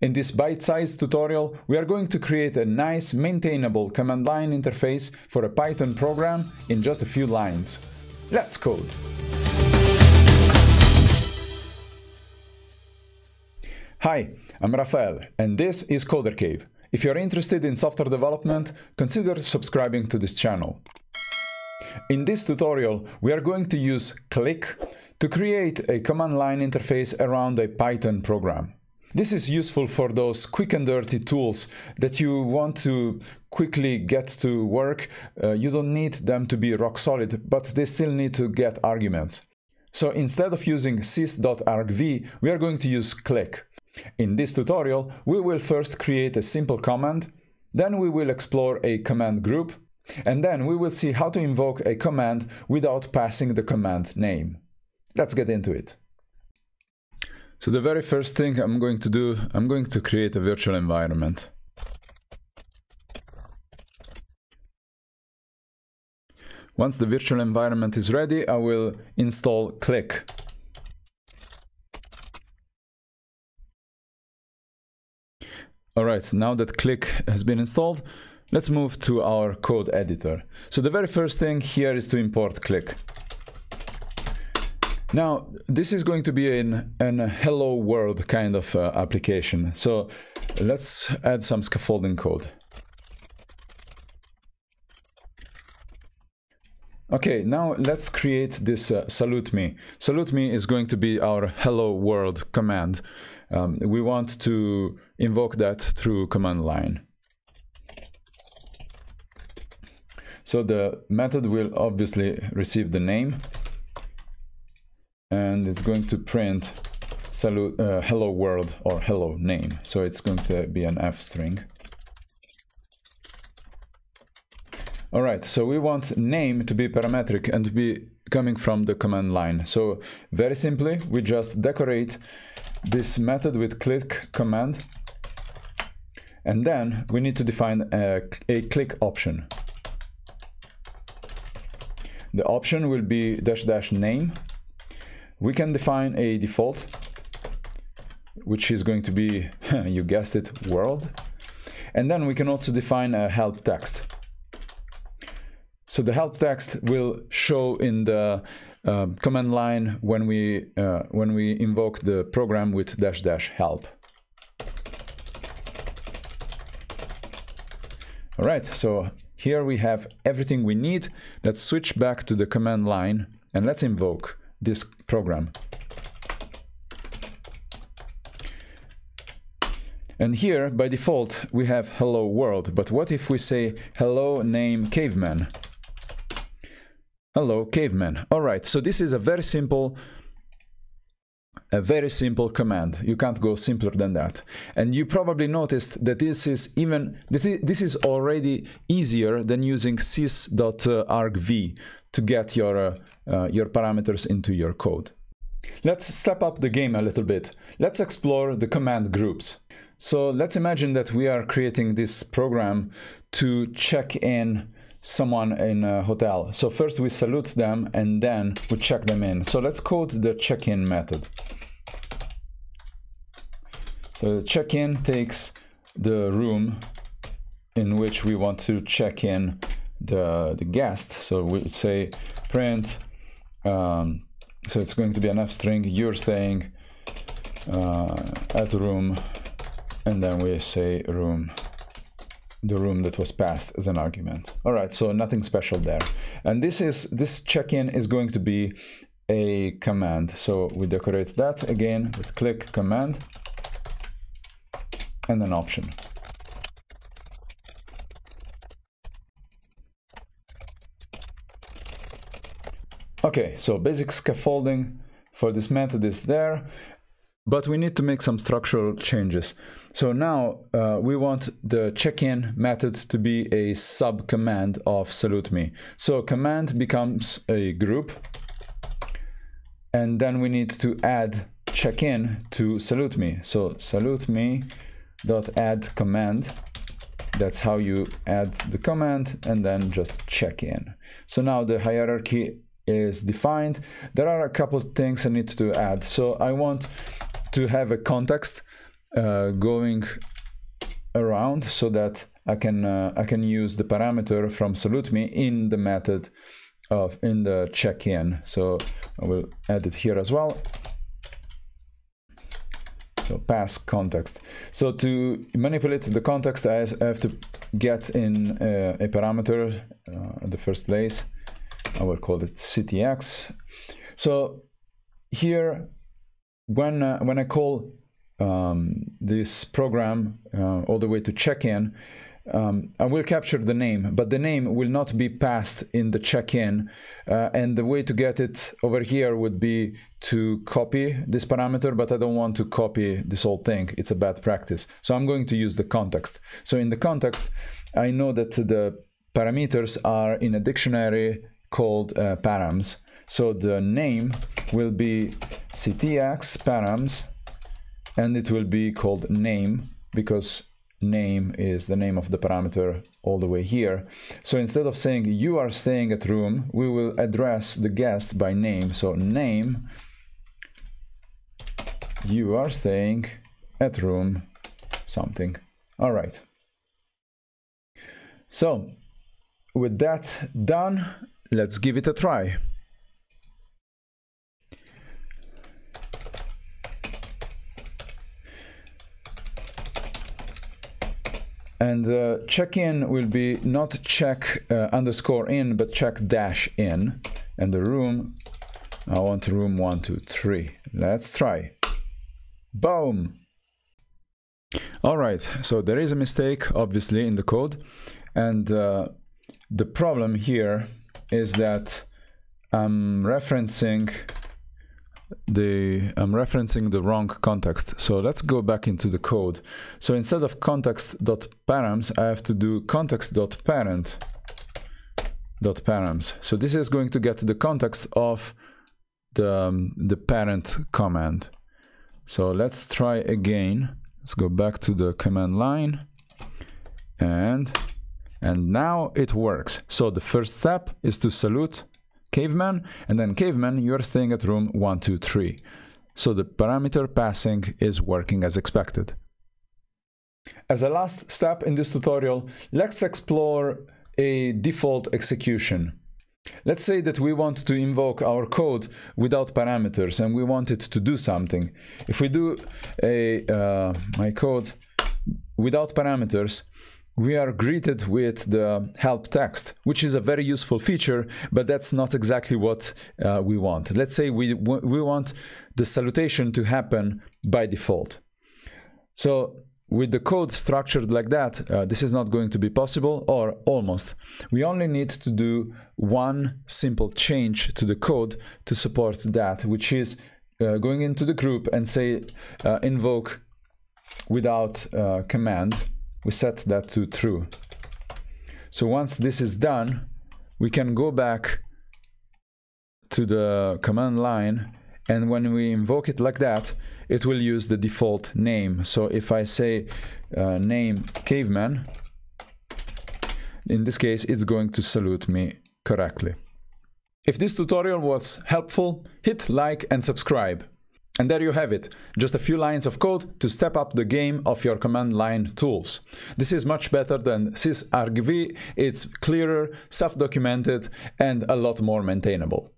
In this bite-sized tutorial, we are going to create a nice, maintainable command line interface for a Python program in just a few lines. Let's code! Hi, I'm Rafael, and this is Coder Cave. If you're interested in software development, consider subscribing to this channel. In this tutorial, we are going to use Click to create a command line interface around a Python program. This is useful for those quick and dirty tools that you want to quickly get to work. Uh, you don't need them to be rock solid, but they still need to get arguments. So instead of using sys.argv, we are going to use click. In this tutorial, we will first create a simple command, then we will explore a command group, and then we will see how to invoke a command without passing the command name. Let's get into it. So the very first thing I'm going to do, I'm going to create a virtual environment. Once the virtual environment is ready, I will install Click. Alright, now that Click has been installed, let's move to our code editor. So the very first thing here is to import Click. Now, this is going to be an, an hello world kind of uh, application. So let's add some scaffolding code. Okay, now let's create this uh, salute me. Salute me is going to be our hello world command. Um, we want to invoke that through command line. So the method will obviously receive the name and it's going to print salute uh, hello world or hello name. So it's going to be an f string. All right so we want name to be parametric and to be coming from the command line. So very simply we just decorate this method with click command and then we need to define a, a click option. The option will be dash dash name we can define a default, which is going to be, you guessed it, world. And then we can also define a help text. So the help text will show in the uh, command line when we uh, when we invoke the program with dash dash help. All right, so here we have everything we need. Let's switch back to the command line and let's invoke this program. And here, by default, we have hello world. But what if we say hello name caveman? Hello caveman. All right, so this is a very simple a very simple command. You can't go simpler than that. And you probably noticed that this is even this is already easier than using sys.argv to get your uh, uh, your parameters into your code. Let's step up the game a little bit. Let's explore the command groups. So let's imagine that we are creating this program to check in someone in a hotel. So first we salute them and then we check them in. So let's code the check-in method. So check-in takes the room in which we want to check in the, the guest. So we say print um, so it's going to be an f string you're staying uh, at room. And then we say room. The room that was passed as an argument. All right so nothing special there. And this is this check-in is going to be a command. So we decorate that again with click command and an option Okay, so basic scaffolding for this method is there, but we need to make some structural changes. So now uh, we want the check-in method to be a sub-command of salute me. So command becomes a group, and then we need to add check-in to salute me. So salute me dot add command that's how you add the command and then just check in. So now the hierarchy is defined. There are a couple things I need to add. So I want to have a context uh, going around so that I can uh, I can use the parameter from salute me in the method of in the check-in. So I will add it here as well. So pass context. So to manipulate the context, I have to get in uh, a parameter uh, in the first place. I will call it ctx. So here, when uh, when I call um, this program uh, all the way to check-in, um, I will capture the name, but the name will not be passed in the check-in. Uh, and the way to get it over here would be to copy this parameter, but I don't want to copy this whole thing. It's a bad practice. So I'm going to use the context. So in the context, I know that the parameters are in a dictionary called uh, params. So the name will be ctx params, and it will be called name because name is the name of the parameter all the way here. So instead of saying you are staying at room, we will address the guest by name. So name, you are staying at room something. All right. So with that done, let's give it a try. And uh, check-in will be not check uh, underscore in, but check dash in. And the room, I want room one, two, three. Let's try. Boom! All right, so there is a mistake, obviously, in the code. And uh, the problem here is that I'm referencing the I'm referencing the wrong context. So let's go back into the code. So instead of context.params, I have to do context.parent.params. So this is going to get the context of the, um, the parent command. So let's try again. Let's go back to the command line and and now it works. So the first step is to salute caveman, and then caveman, you are staying at room 123. So the parameter passing is working as expected. As a last step in this tutorial, let's explore a default execution. Let's say that we want to invoke our code without parameters and we want it to do something. If we do a uh, my code without parameters, we are greeted with the help text, which is a very useful feature, but that's not exactly what uh, we want. Let's say we, we want the salutation to happen by default. So with the code structured like that, uh, this is not going to be possible, or almost. We only need to do one simple change to the code to support that, which is uh, going into the group and say uh, invoke without uh, command we set that to true. So once this is done, we can go back to the command line and when we invoke it like that, it will use the default name. So if I say uh, name caveman, in this case, it's going to salute me correctly. If this tutorial was helpful, hit like and subscribe. And there you have it, just a few lines of code to step up the game of your command line tools. This is much better than sysargv, it's clearer, self-documented and a lot more maintainable.